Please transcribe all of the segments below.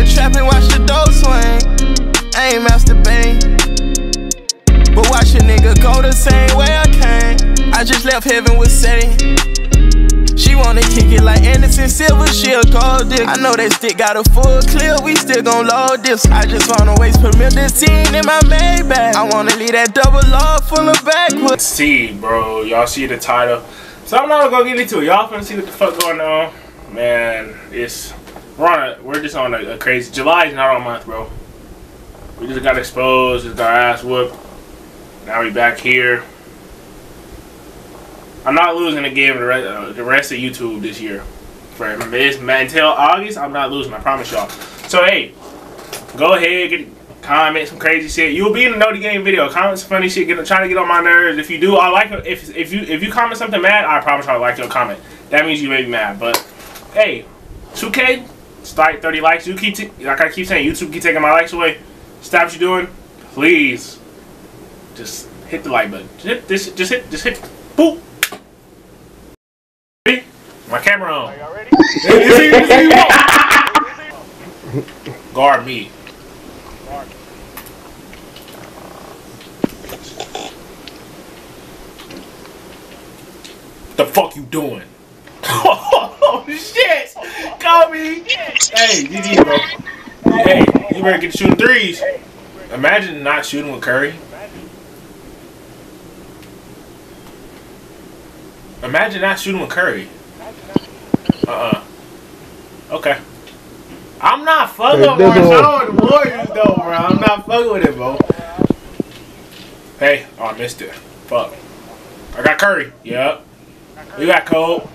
the trap and watch the dough swing. I ain't masturbating. But watch a nigga go the same way I came. I just left heaven with setting. She wanna kick it like Anderson Silva, she'll call this. I know that stick got a full clip, we still gon' load this. I just wanna waste promethazine in my Maybach. I wanna leave that double log full of backwoods. See, bro, y'all see the title. So I'm not gonna get into it. Y'all finna see what the fuck going on. Man, it's we're on a, we're just on a, a crazy. July is not our month, bro. We just got exposed, just got our ass whooped. Now we back here. I'm not losing the game the rest, uh, the rest of YouTube this year. For this until August, I'm not losing. I promise y'all. So hey, go ahead, get comment some crazy shit. You'll be in the know the game video. Comment some funny shit. Get trying to get on my nerves. If you do, I like it. If if you if you comment something mad, I promise I'll like your comment. That means you made me mad. But hey, 2K, start 30 likes. You keep like I keep saying, YouTube keep taking my likes away. Stop what you're doing, please. Just hit the like button. Just hit this. Just hit. Just hit. Boop. Ready? My camera on. Guard me. The fuck you doing? oh shit! Call me. Hey, GG, bro. Hey, you better get shooting threes. Imagine not shooting with Curry. Imagine not shooting with Curry. Uh-uh. Okay. I'm not fucking with Marshawn the Warriors though, bro. I'm not fucking with it, bro. Hey, oh, I missed it. Fuck. I got Curry. Yep. We got Cole.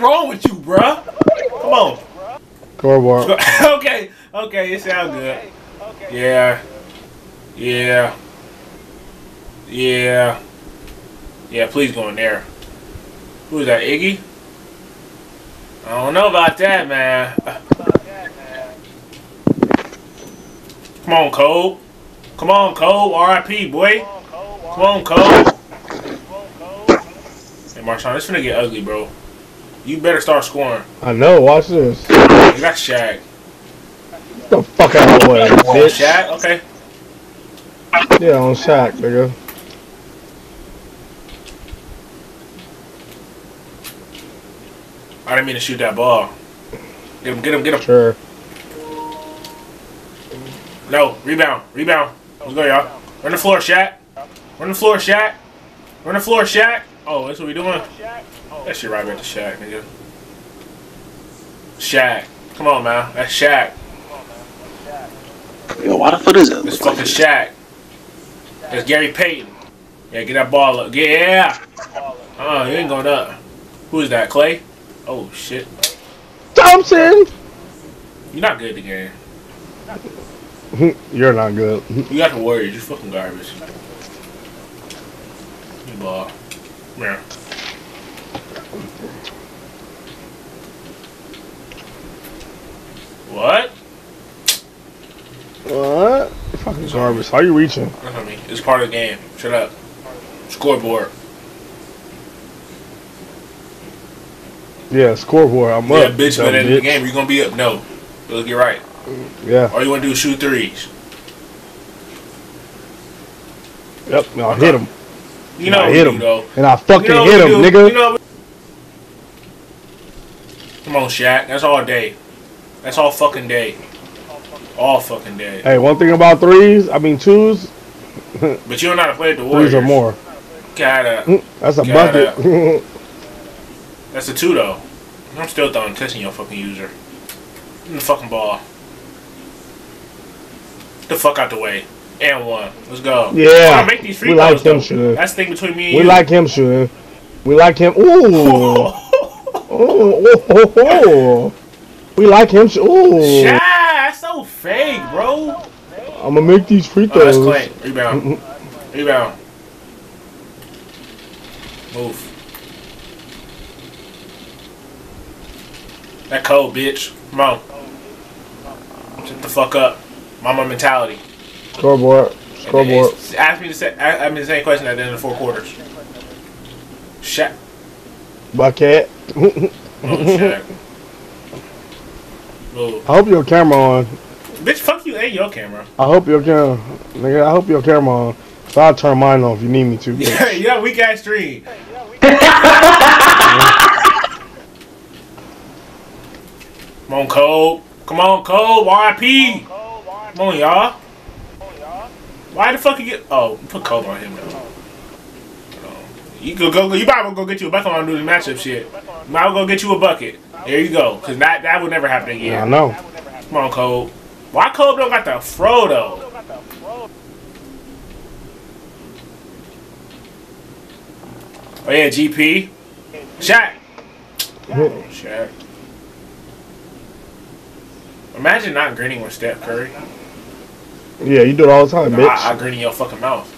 Wrong with you, bruh? Come on. Scoreboard. okay, okay, it sounds good. Yeah. Yeah. Yeah. Yeah, please go in there. Who is that, Iggy? I don't know about that, man. Come on, Cole. Come on, Cole. R.I.P., boy. Come on, Cole. Hey, Marshawn, this finna get ugly, bro. You better start scoring. I know. Watch this. You got Shaq. Get the fuck out of the way, bitch. Shaq? Okay. Yeah, on Shaq, nigga. I didn't mean to shoot that ball. Get him, get him, get him. Sure. No, rebound, rebound. Let's go, y'all. Run the floor, Shaq. Run the floor, Shaq. Run the floor, Shaq. Oh, that's what we doing? That shit right back to Shaq, nigga. Shaq. Come on, man. That's Shaq. Yo, why the fuck is it? That's fucking Shaq. That's Gary Payton. Yeah, get that ball up. Yeah. Oh, you ain't going up. Who is that, Clay? Oh, shit. Thompson. You're not good at the game. You're not good. You got the Warriors. You're fucking garbage. You ball. Come here. What? What? Fucking garbage. How you reaching? That's on me. It's part of the game. Shut up. Scoreboard. Yeah, scoreboard. I'm Yeah, up. bitch, dumb but in the game, you're gonna be up. No. Look, you're right. Yeah. All you wanna do is shoot threes. Yep. I hit him. You know I what hit we him. though. And I fucking You know hit what him, nigga. You know what- Come on, Shaq. That's all day. That's all fucking day. All fucking day. Hey, one thing about threes, I mean twos, But you don't know how to play with the Warriors. threes or more. Gotta. Mm, that's a Got bucket. That's a two though. I'm still throwing testing your fucking user. In the fucking ball. Get the fuck out the way. And one. Let's go. Yeah. I'll make these free We like throws, them though. shooting. That's the thing between me and we you. like him shooting. We like him. Ooh. Ooh. Oh, oh, oh. We like him. Oh. Shaq, that's so fake, bro. I'm gonna make these free Oh, that's throws. Clay. Rebound. Mm-hmm. Rebound. Move. That cold, bitch. Come on. Shut the fuck up. Mamba mentality. Scoreboard. Scoreboard. Ask me the ask me the same question at the end of the four quarters. Shaq. Bucket. Come on, Shaq. Move. I hope your camera on. Bitch, fuck you and your camera. I hope your camera, nigga. I hope your camera on. So I'll turn mine on if you need me to. bitch. Yeah, yeah, weak ass stream. Come on, Cole. Come on, Cole. YP. Come on, y'all. Why the fuck you get? Oh, put Cole on him now. You go, go, you well go get you a bucket on do the matchup shit. Might well go get you a bucket. There you go, cause that that would never happen again. I know. Come on, Cole. Why Cole don't got the fro though? Oh yeah, GP. Shaq. Oh, Shaq. Imagine not grinning with Steph Curry. Yeah, you do it all the time, No, I, I grin in your fucking mouth.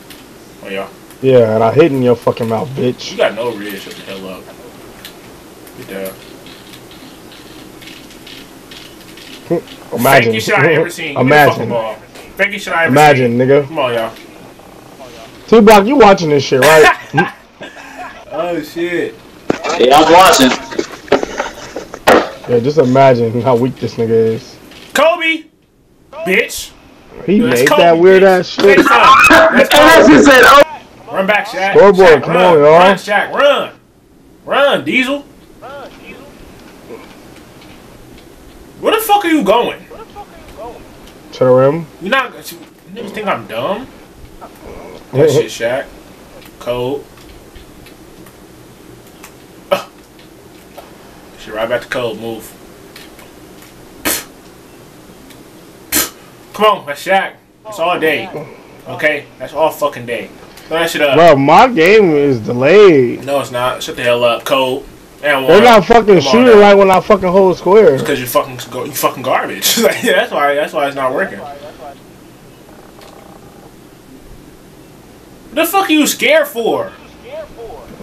Oh yeah. Yeah, and I hit in your fucking mouth, bitch. You got no ridge. Shut the hell up. Get down. Imagine. Fakest shit I ever seen. Give me the fucking Imagine. ball. Fakest shit I ever Imagine, seen. nigga. Come on, y'all. T Block, you watching this shit, right? Oh shit. Yeah, I'm watching. yeah, just imagine how weak this nigga is. Kobe. Bitch. He That's made Kobe, that weird bitch. ass shit. something. That's And Kobe. she said, oh, Run back, Shaq. Scoreboard, Shaq, come run. on, y'all. Run, Shaq, run. Run, Diesel. Where the fuck are you going? To the rim. You're not? You niggas think I'm dumb? That shit, Shaq. Cold. Ugh. Shit, right back to cold. Move. Come on, that's Shaq. That's all day. Okay, that's all fucking day. That shit up. Bro, my game is delayed. No, it's not. Shut the hell up, one. They're not fucking shooting like when I fucking hold square. Because you fucking go, you fucking garbage. Like, yeah, that's why. That's why it's not working. What the fuck are you scared for?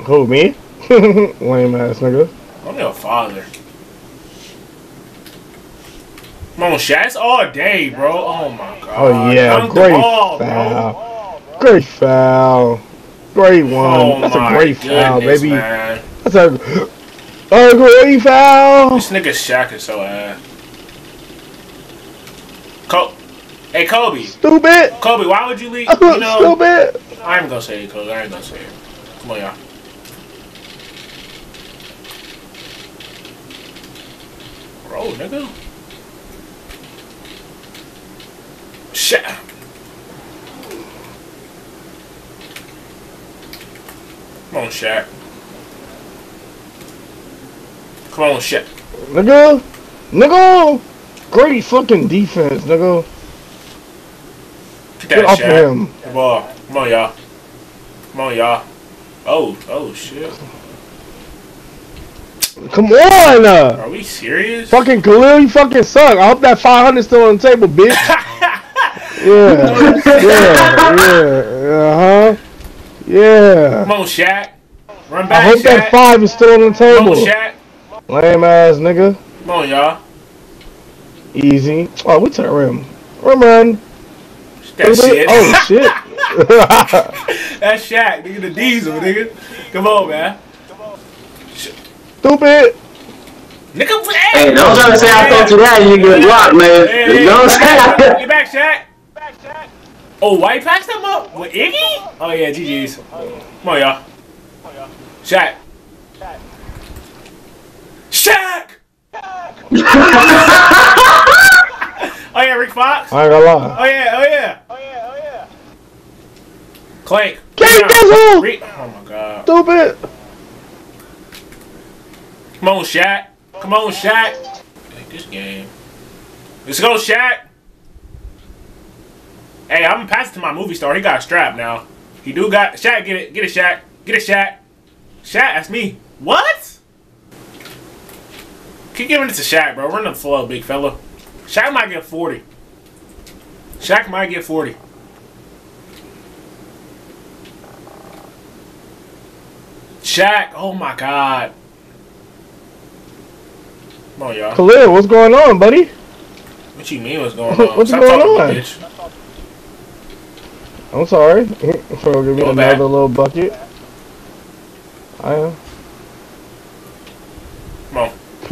Who, me? Lame ass nigga. I'm your father. Come on, Shaq. all day, bro. Oh my god. Oh yeah, Dunk the great ball, bro. Great foul. Great one. Oh That's a great foul, baby. Man. That's a, a great foul. This nigga Shaq is so ass. Col- hey, Kobe. Stupid. Kobe, why would you leave? You know, Stupid. I ain't gonna say it, Kobe. I ain't gonna say it. Come on, y'all. Bro, nigga. Shit. Come on, Shaq. Come on, Shaq. Nigga. Nigga. Great fucking defense, nigga. Get Get off Shaq. him. The ball. Come on, y'all. Come on, y'all. Oh, oh shit. Come on. Uh, Are we serious? fucking Khalil, you fucking suck. I hope that 500 still on the table, bitch. Yeah. yeah. Yeah. Uh huh. Yeah. Come on, Shaq. Run back, I hope Shaq. that five is still on the Come on, table. Shaq. Lame ass nigga. Come on, y'all. Easy. Oh, we to the rim. Rim run. That shit. Oh shit. That's Shaq, nigga. The diesel, nigga. Come on, man. Stupid. Nigga, hey, don't try to say I thought you that, you get blocked, man. Hey, You hey, know what get I'm back, saying? get back, Shaq. Oh, White passed him up with Iggy? Oh, yeah, GG's. Oh, Come on, y'all. Shaq. Shaq! oh, yeah, Rick Fox? I ain't gonna lie. Oh, yeah, oh, yeah. Oh, yeah, oh, yeah. Clank. Can't Down. Dizzle! Re- oh, my God. Stupid. Come on, Shaq. Come on, Shaq. Take this game. Let's go, Shaq. Hey, I'm gonna pass it to my movie star. He got a strap now. He do got Shaq. Get it. Get it, Shaq. Get it, Shaq. Shaq, that's me. What? Keep giving it to Shaq, bro. Run the flow, big fella. Shaq might get 40. Shaq might get 40. Shaq, oh my god. Come on, y'all. Khalil, what's going on, buddy? What you mean what's going on? What's Stop going on? bitch. I'm sorry. For give me another back. little bucket. I am. Come on.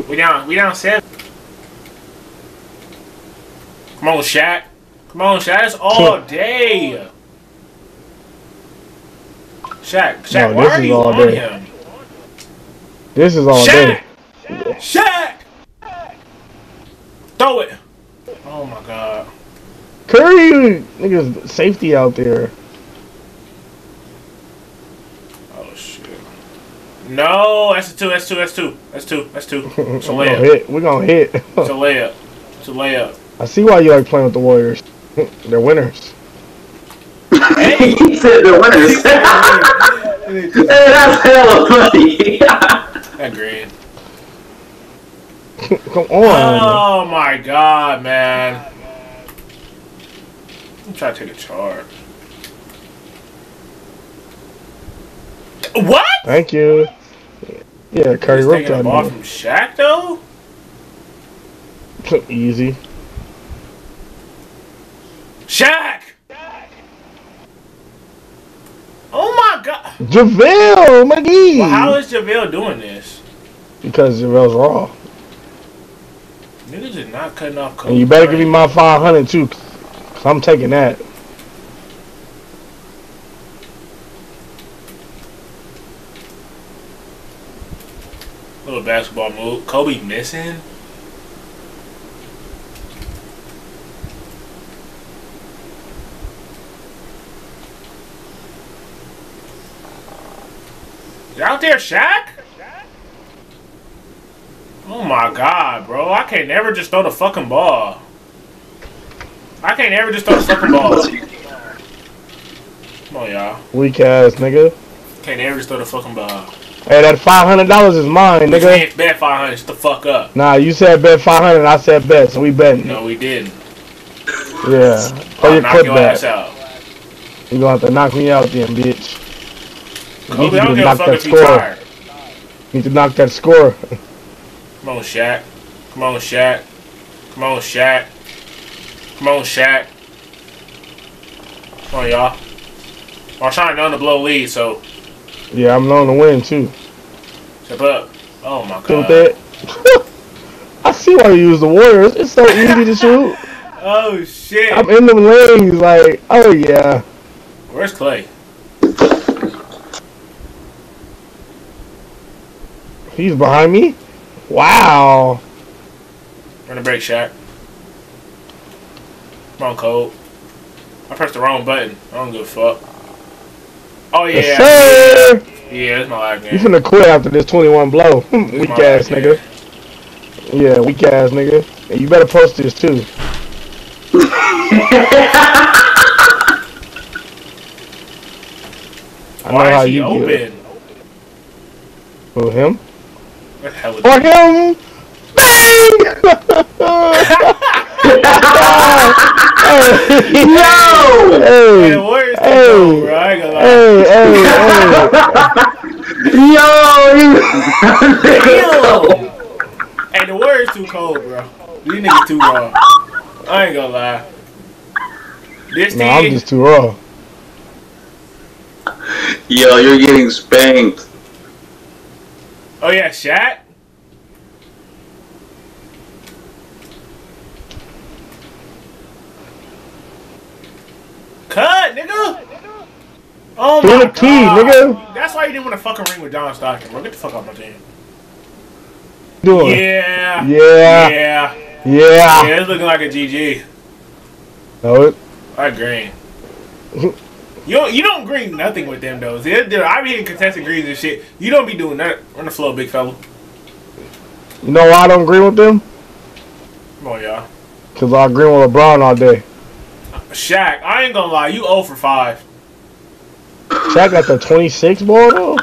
We down. We down seven. Come on, Shaq. Come on, Shaq. It's all day. Shaq. Shaq. No, why this are is you all on day. him? This is all Shaq. day. Shaq. Throw it. Oh my God. Curry, niggas, safety out there. Oh shit. No, that's a two. That's two. That's two. That's two. That's two. It's a We're gonna layup. hit. We're gonna hit. It's a layup. It's a layup. I see why you like playing with the Warriors. They're winners. he said the winners. hey, that's hella funny. Agreed. Come on. Oh my god, man. I'm trying to take a charge. What? Thank you. Yeah, Curry He's ripped taking the that ball from Shaq though? Easy. Shaq! Oh my god. JaVale McGee. Well, how is JaVale doing this? because JaVale's raw. Niggas is not cutting off Kobe And you better give me my 500 too. Cause I'm taking that. little basketball move. Kobe missing? Out there, Shaq? Oh my god, bro. I can't never just throw the fucking ball. I can't ever just throw the fucking ball. Come on, y'all. Weak ass nigga. Can't ever just throw the fucking ball. Hey, that $500 is mine, Nigga. nigga. ain't bet 500. Shut the fuck up. Nah, you said bet 500 and I said bet, so we betting. No, we didn't. Yeah. Throw I'll your knock clip your back. ass out. You gonna have to knock me out then, bitch. You Kobe, need I don't to knock that if you score. Need to knock that score. Come on, Shaq. Come on, Shaq. Come on, Shaq. Come on, Shaq. Come on, y'all. I'm trying to blow lead, so Yeah, I'm known to win too. step up. Oh my Shoot god. that. I see why you use the Warriors. It's so easy to shoot. Oh shit. I'm in them lanes, like, oh yeah. Where's Clay? He's behind me. Wow. Run the break, Shaq. Come on, Cole. I pressed the wrong button. I don't give a fuck. Oh yeah. Yes, sir. Yeah, it's my life You game. finna quit after this 21 blow. Weak ass life nigga. Yeah, weak ass nigga. And you better post this too. I know Why how is he you open? get. Who, him? What the hell is Or him! Bang! Yo! Hey, hey, the Warriors took Hey. over, bro. I ain't gonna lie. hey, hey, hey. Yo! Hey, the Warriors too cold, bro. These niggas too raw. I ain't gonna lie. This No, I'm just too raw. Yo, you're getting spanked. oh yeah, Shaq. Cut, nigga. Oh Through my the key, god, nigga. That's why you didn't want to fucking ring with John Stockton, bro. Get the fuck off my team. Doing. Yeah. Yeah. Yeah. Yeah. Yeah, it's looking like a GG. No, it, I green. You don't, you don't green nothing with them though. They're, they're, I be hitting contested greens and shit. You don't be doing that on the floor, big fella. you know why I don't agree with them? Come on, y'all. Because I agree with LeBron all day. Shaq, I ain't gonna lie, you 0 for 5. Shaq got the 26 ball though?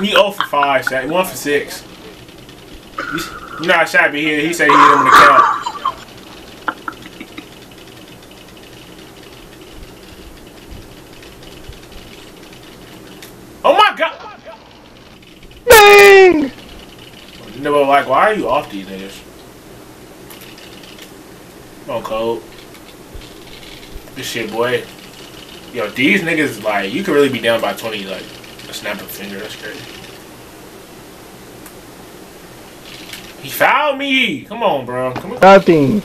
You 0 for 5, Shaq. 1 for 6. You, you know how Shaq be here. He said he hit him in the count. Oh my god! Bang! Nigga like, why are you off these niggas? Come on, Cole. This shit, boy. Yo, these niggas, like, you could really be down by 20, like, a snap of a finger. That's crazy. He fouled me. Come on, bro. Come on. Nothing.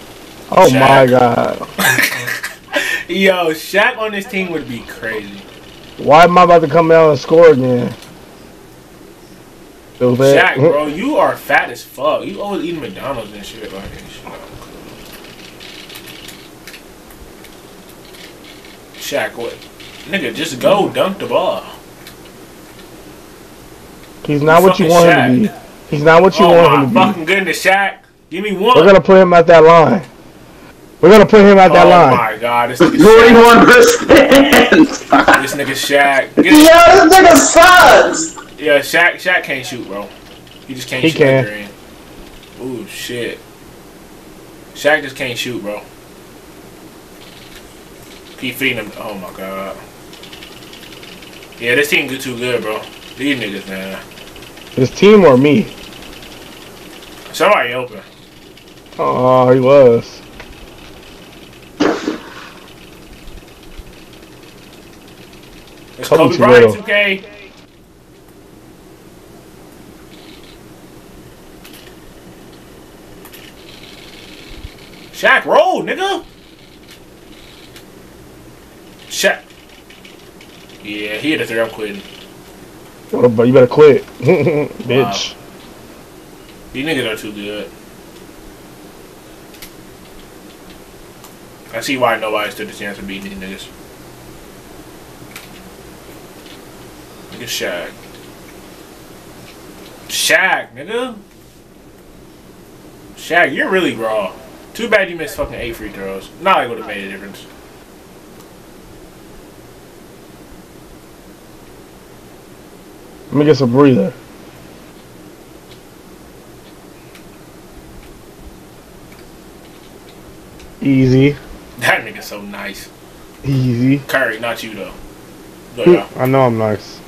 Oh Shaq. my god. Yo, Shaq on this team would be crazy. Why am I about to come out and score again? Shaq, bro, you are fat as fuck. You always eating McDonald's and shit like this. Shaq, what? Nigga, just go dunk the ball. He's not what you want him to be. He's not what you oh want him to be. fucking goodness, Shaq. Give me one. We're gonna put him at that line. We're gonna put him at that oh line. Oh, my god, this nigga 41%. This nigga Shaq. Yo, this nigga sucks. yeah, Shaq. Shaq can't shoot, bro. He just can't He shoot. can. Like. Ooh shit. Shaq just can't shoot, bro. Keep feeding him. Oh my god. Yeah, this team too good, bro. These niggas, man. His team or me? Somebody open. Oh, he was. It's Kobe Kobe Bryant, little. 2K. Shaq, roll, nigga. Shaq. Yeah, he hit a three. I'm quitting. Oh, But you better quit, bitch. These niggas are too good. I see why nobody stood a chance of beating these niggas. At Shaq. Shaq, nigga. Shaq, you're really raw. Too bad you missed fucking eight free throws. Not like would have made a difference. Let me get some breather. Easy, That nigga's so nice. easy. Curry, not you though. Go, hmm, y'all. I know I'm nice.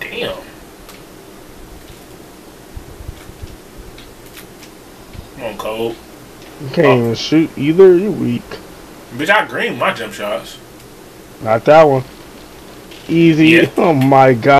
Damn. Come on, Cole. You can't oh. even shoot either. You weak. Bitch, I green my jump shots. Not that one. Easy. Yeah. Oh my god.